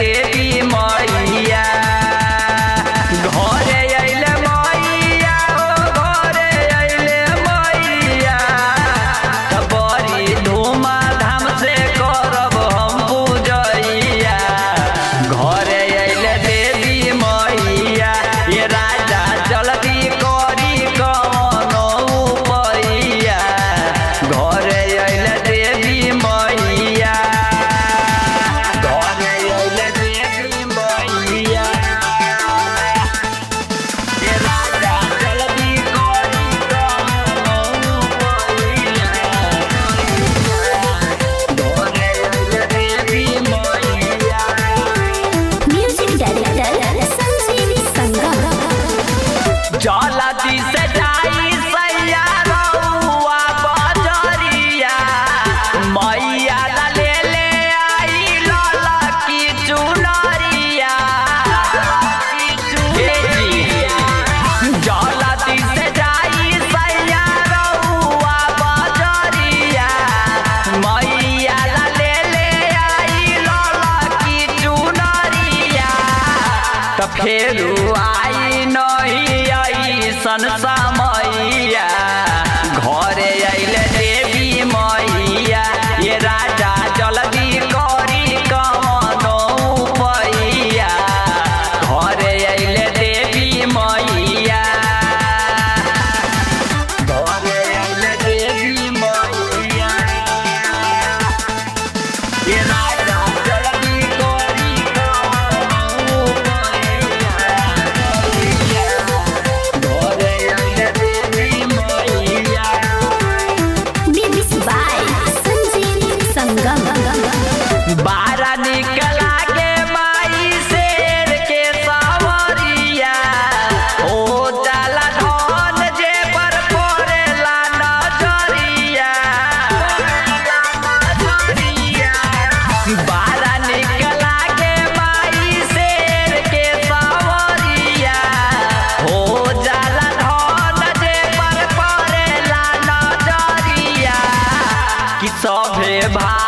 Yeah. फेरू आई नहीं आई संसा 순간 भाई